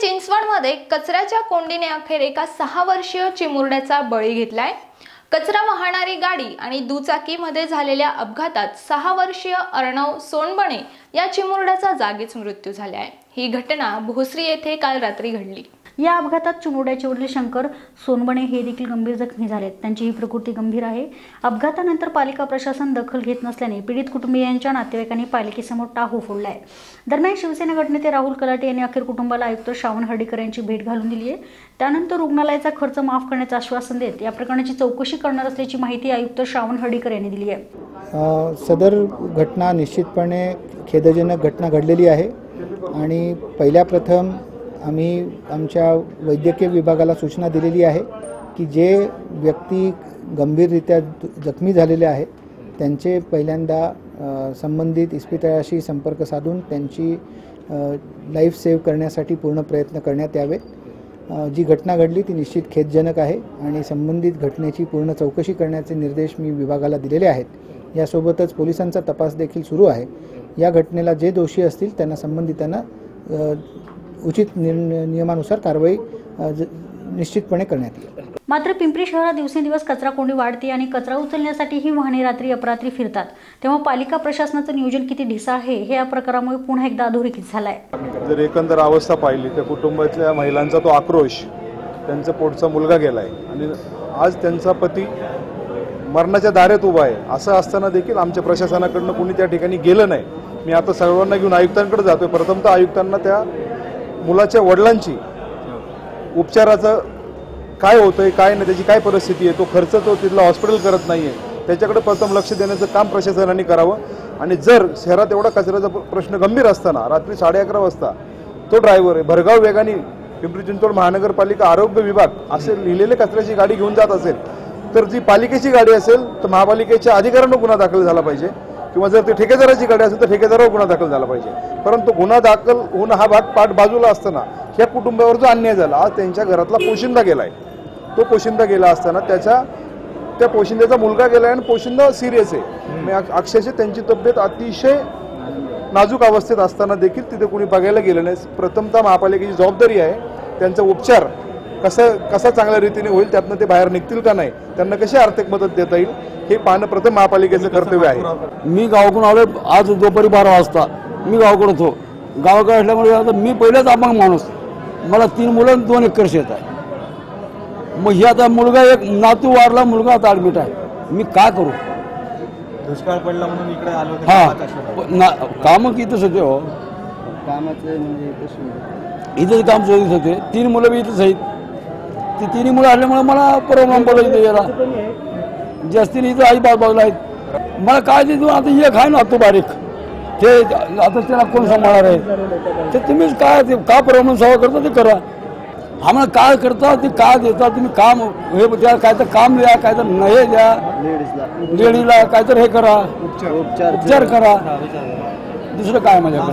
चिंचवडमध्ये कचऱ्याच्या कोंडीने अखेर एका सहा वर्षीय चिमुरड्याचा बळी घेतलाय. कचरा वाहणारी गाडी आणि दुचाकीमध्ये झालेल्या अपघातात सहा वर्षीय अर्णव सोनबणे या चिमुरड्याचा जागीच मृत्यू झाला आहे ही घटना भोसरी येथे काल रात्री घडली. या अपघातात चिमुरड्याचे वडील शंकर सोनबणे हे देखील गंभीर जखमी झालेत. त्यांची ही प्रकृती गंभीर आहे. अपघातानंतर पालिका प्रशासन दखल घेत नसल्याने पीडित कुटुंबियांच्या नातेवाईकांनी पालिकेसमोर टाहू आहे दरम्यान शिवसेना गटनेते राहुल कलाटे यांनी अखेर कुटुंबाला आयुक्त श्रावण हर्डीकर यांची भेट घालून दिली आहे. त्यानंतर रुग्णालयाचा खर्च माफ करण्याचं आश्वासन देत या प्रकरणाची चौकशी करणार असल्याची माहिती आयुक्त श्रावण हर्डीकर यांनी दिली आहे. सदर घटना निश्चितपणे खेदजनक घटना घडलेली आहे. आणि पहिल्या प्रथम आम्ही आमच्या वैद्यकीय विभागाला सूचना दिलेली आहे की जे व्यक्ती गंभीररित्या जखमी झालेले आहेत त्यांचे पहिल्यांदा संबंधित इस्पितळाशी संपर्क साधून त्यांची लाईफ सेव्ह करण्यासाठी पूर्ण प्रयत्न करण्यात यावेत जी घटना घडली ती निश्चित खेदजनक आहे आणि संबंधित घटनेची पूर्ण चौकशी करण्याचे निर्देश मी विभागाला दिलेले आहेत. यासोबतच पोलिसांचा तपास देखील सुरू आहे. या घटनेला जे दोषी असतील त्यांना संबंधितांना उचित नियमानुसार कारवाई निश्चितपणे करण्यात येईल. मात्र पिंपरी शहरात दिवसेंदिवस कचरा कोंडी वाढते आणि कचरा उचलण्यासाठी ही वाहने रात्री अपरात्री फिरतात. तेव्हा पालिका प्रशासनाचं नियोजन किती ढिसा आहे हे या प्रकारामुळे पुन्हा एकदा अधोरेखित झालं आहे जर एकंदर अवस्था पाहिली तर कुटुंबातल्या महिलांचा तो आक्रोश त्यांचा पोटचा मुलगा गेला आहे आणि आज त्यांचा पती मरणाच्या दाऱ्यात उभा आहे. असं असताना देखील आमच्या प्रशासनाकडनं कोणी त्या ठिकाणी गेलं नाही. मी आता सर्वांना घेऊन आयुक्तांकडे जातोय. प्रथमतः आयुक्तांना त्या मुलाच्या वडिलांची उपचाराचं काय होतंय काय नाही त्याची काय परिस्थिती आहे तो खर्च तो तिथला हॉस्पिटल करत नाही आहे त्याच्याकडे प्रथम लक्ष देण्याचं काम प्रशासनाने करावं. आणि जर शहरात एवढा कचऱ्याचा प्र- प्रश्न गंभीर असताना रात्री साडे अकरा वाजता तो ड्रायव्हर आहे भरगाव वेगाने पिंपरी चिंचवड महानगरपालिका आरोग्य विभाग असे लिहिलेले कचऱ्याची गाडी घेऊन जात असेल तर जी पालिकेची गाडी असेल तर महापालिकेच्या अधिकाऱ्यांना गुन्हा दाखल झाला पाहिजे. किंवा जर ती ठेकेदाराची गाडी असेल तर ठेकेदारावर गुन्हा दाखल झाला पाहिजे. परंतु गुन्हा दाखल होऊन हा भाग पाठ बाजूला असताना ह्या कुटुंबावर जो अन्याय झाला आज त्यांच्या घरातला पोशिंदा गेलाय. तो पोशिंदा गेला असताना त्याच्या त्या पोशिंद्याचा मुलगा गेला आणि पोशिंदा सिरियस आहे. म्हणजे अक्ष- अक्षरशः त्यांची तब्येत अतिशय नाजूक अवस्थेत असताना देखील तिथे कोणी बघायला गेलं नाही. प्रथमतः महापालिकेची जबाबदारी आहे. त्यांचा उपचार कसं कसा चांगल्या रीतीने होईल त्यातनं ते बाहेर निघतील का नाही त्यांना कशी आर्थिक मदत देता येईल हे पाहणं प्रथम महापालिकेचं कर्तव्य आहे. मी गावाकडून आलो आज दुपारी बारा वाजता. मी गावाकडे होतो गावाकडे असल्यामुळे आता मी पहिलेच अपंग माणूस. मला तीन मुलं दोन एकर शेत आहे. मग ही आता मुलगा एक नातू वारला मुलगा आता ॲडमिट आहे. मी काय करू? दुष्काळ पडला म्हणून इकडे आलो होतो. हा. कामं कितीच होते हो? इथंच काम शोधित होते. तीन मुलं बी इथंच आहेत. ती तिन्ही मुलं असल्यामुळे मला प्रॉब्लेम पडला इथे जास्तीने इथं आई बाजूला आहेत मला काय ते आता एक आहे ना तो बारीक. ते आता त्याला कोण सांभाळणार आहे? ते तुम्हीच काय ते का प्रॉब्लेम सॉल्व करता ते करा. आम्हाला काय करता ते काय देता तुम्ही काम हे द्या काय तर काम द्या काय तर हे द्या. लेडीला काय तर हे करा. उपचार. करा. दुसरं काय माझ्याकडे?